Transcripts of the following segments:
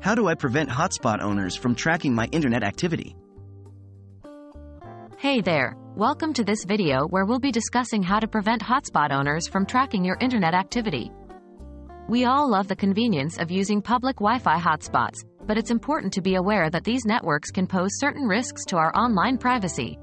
How do I prevent hotspot owners from tracking my internet activity? Hey there, welcome to this video where we'll be discussing how to prevent hotspot owners from tracking your internet activity. We all love the convenience of using public Wi-Fi hotspots, but it's important to be aware that these networks can pose certain risks to our online privacy.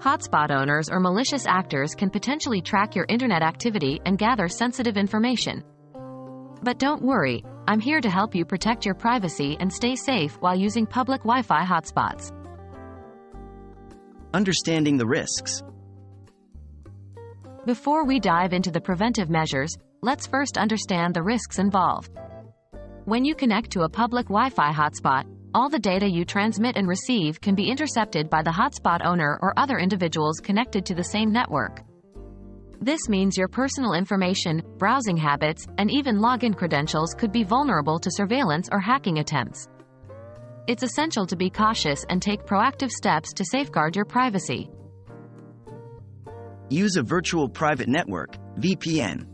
Hotspot owners or malicious actors can potentially track your internet activity and gather sensitive information. But don't worry, I'm here to help you protect your privacy and stay safe while using public Wi-Fi hotspots. Understanding the risks. Before we dive into the preventive measures, let's first understand the risks involved. When you connect to a public Wi-Fi hotspot, all the data you transmit and receive can be intercepted by the hotspot owner or other individuals connected to the same network. This means your personal information, browsing habits, and even login credentials could be vulnerable to surveillance or hacking attempts. It's essential to be cautious and take proactive steps to safeguard your privacy. Use a virtual private network, VPN.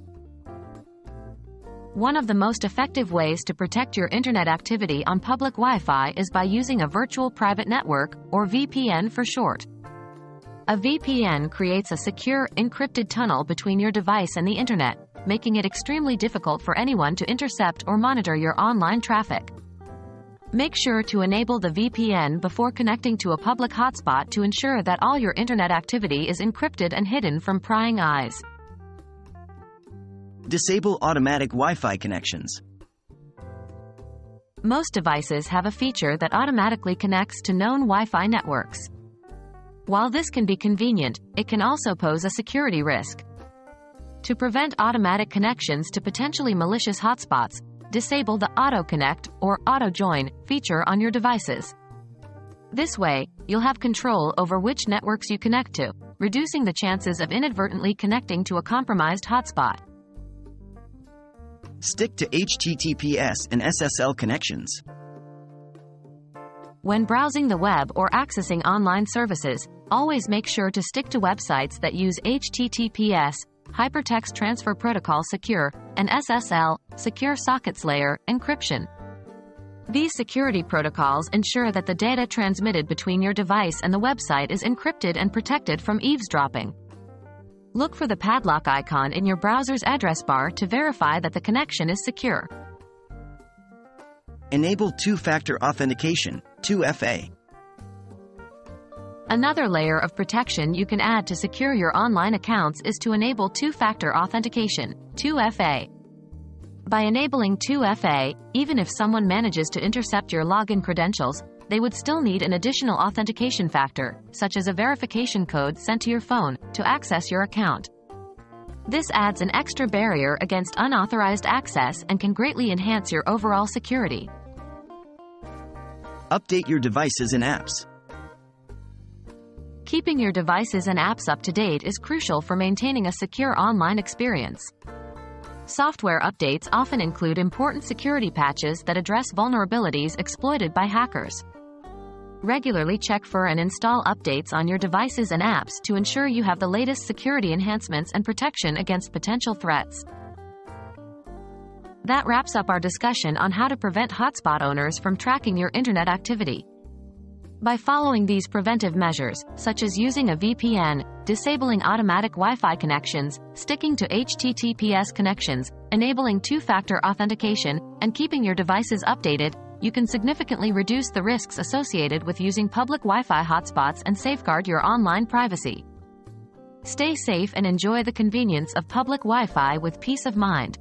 One of the most effective ways to protect your internet activity on public Wi-Fi is by using a virtual private network, or VPN for short. A VPN creates a secure, encrypted tunnel between your device and the internet, making it extremely difficult for anyone to intercept or monitor your online traffic. Make sure to enable the VPN before connecting to a public hotspot to ensure that all your internet activity is encrypted and hidden from prying eyes. Disable automatic Wi-Fi connections. Most devices have a feature that automatically connects to known Wi-Fi networks. While this can be convenient, it can also pose a security risk. To prevent automatic connections to potentially malicious hotspots, disable the Auto Connect or Auto Join feature on your devices. This way, you'll have control over which networks you connect to, reducing the chances of inadvertently connecting to a compromised hotspot. Stick to HTTPS and SSL connections. When browsing the web or accessing online services, always make sure to stick to websites that use HTTPS, Hypertext Transfer Protocol Secure, and SSL, Secure Sockets Layer, encryption. These security protocols ensure that the data transmitted between your device and the website is encrypted and protected from eavesdropping. Look for the padlock icon in your browser's address bar to verify that the connection is secure. Enable two-factor authentication, 2FA. Another layer of protection you can add to secure your online accounts is to enable two-factor authentication, 2FA. By enabling 2FA, even if someone manages to intercept your login credentials, they would still need an additional authentication factor, such as a verification code sent to your phone, to access your account. This adds an extra barrier against unauthorized access and can greatly enhance your overall security. Update your devices and apps. Keeping your devices and apps up to date is crucial for maintaining a secure online experience. Software updates often include important security patches that address vulnerabilities exploited by hackers. Regularly check for and install updates on your devices and apps to ensure you have the latest security enhancements and protection against potential threats. That wraps up our discussion on how to prevent hotspot owners from tracking your internet activity. By following these preventive measures, such as using a VPN, disabling automatic Wi-Fi connections, sticking to HTTPS connections, enabling two-factor authentication, and keeping your devices updated, you can significantly reduce the risks associated with using public Wi-Fi hotspots and safeguard your online privacy. Stay safe and enjoy the convenience of public Wi-Fi with peace of mind.